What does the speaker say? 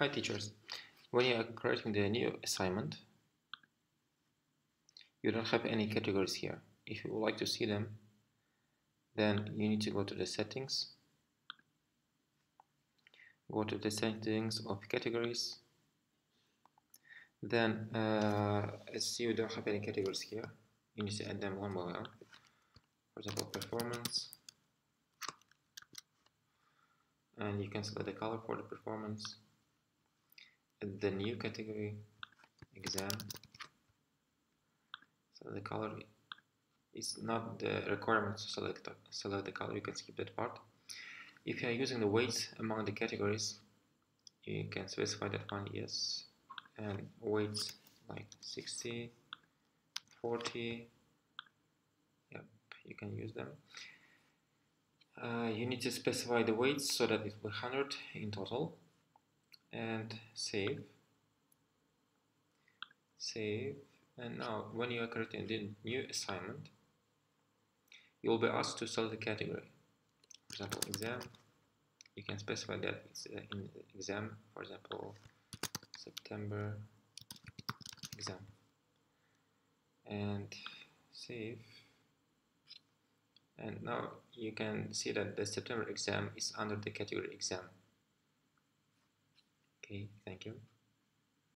Hi teachers, when you are creating the new assignment, you don't have any categories here. If you would like to see them, then you need to go to the settings, go to the settings of categories, then uh, as you don't have any categories here, you need to add them one by one. For example, performance, and you can select the color for the performance the new category exam. So the color is not the requirement to select select the color you can skip that part. If you are using the weights among the categories you can specify that one yes and weights like 60 40 yep you can use them. Uh, you need to specify the weights so that it will be 100 in total and save. Save and now when you are creating the new assignment you'll be asked to select the category. For example exam. You can specify that uh, in exam for example September exam. And save. And now you can see that the September exam is under the category exam Okay, thank you.